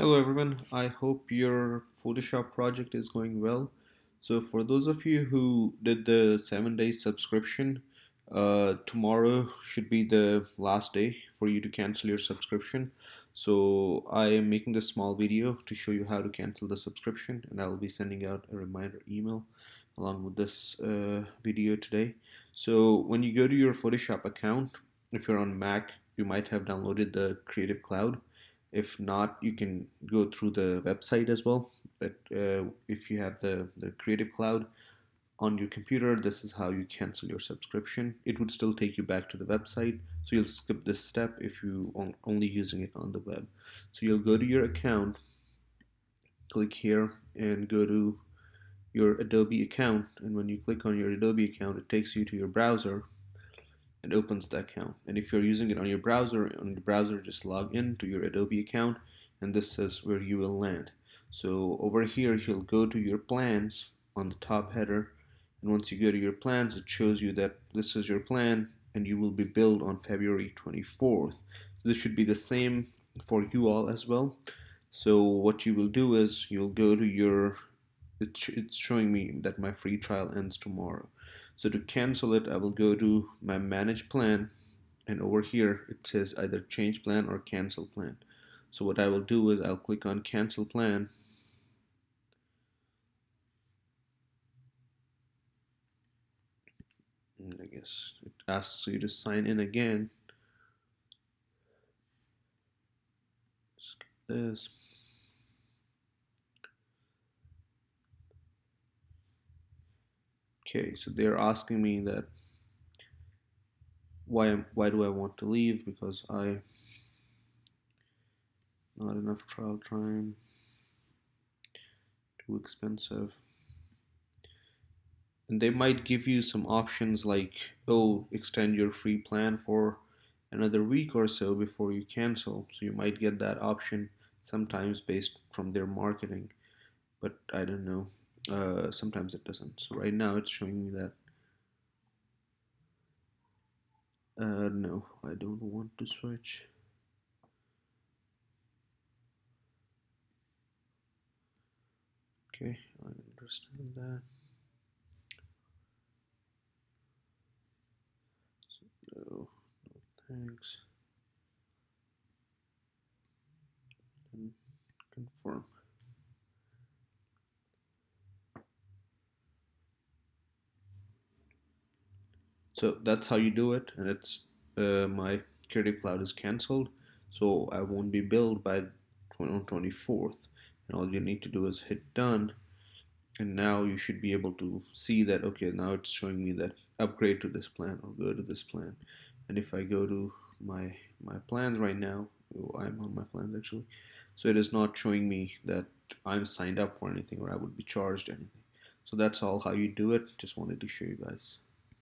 Hello everyone, I hope your Photoshop project is going well. So for those of you who did the 7 day subscription, uh, tomorrow should be the last day for you to cancel your subscription. So I am making this small video to show you how to cancel the subscription and I'll be sending out a reminder email along with this uh, video today. So when you go to your Photoshop account, if you're on Mac, you might have downloaded the Creative Cloud if not you can go through the website as well. But uh, if you have the, the creative cloud on your computer this is how you cancel your subscription. It would still take you back to the website so you'll skip this step if you are only using it on the web. So you'll go to your account click here and go to your Adobe account. And when you click on your Adobe account it takes you to your browser it opens the account. And if you're using it on your browser, on the browser, just log in to your Adobe account, and this is where you will land. So over here, you'll go to your plans on the top header, and once you go to your plans, it shows you that this is your plan, and you will be billed on February 24th. This should be the same for you all as well. So what you will do is you'll go to your, it's showing me that my free trial ends tomorrow. So to cancel it, I will go to my manage plan and over here it says either change plan or cancel plan. So what I will do is I'll click on cancel plan and I guess it asks you to sign in again. this. Okay, so they're asking me that why why do I want to leave? Because I not enough trial time. Too expensive. And they might give you some options like oh extend your free plan for another week or so before you cancel. So you might get that option sometimes based from their marketing. But I don't know uh, sometimes it doesn't. So right now it's showing me that uh, no I don't want to switch. Okay I understand that. So, no, no thanks. And confirm so that's how you do it and it's uh, my creative cloud is cancelled so I won't be billed by on 24th and all you need to do is hit done and now you should be able to see that okay now it's showing me that upgrade to this plan or go to this plan. And if I go to my my plans right now oh, I'm on my plans actually. So it is not showing me that I'm signed up for anything or I would be charged anything. So that's all how you do it. Just wanted to show you guys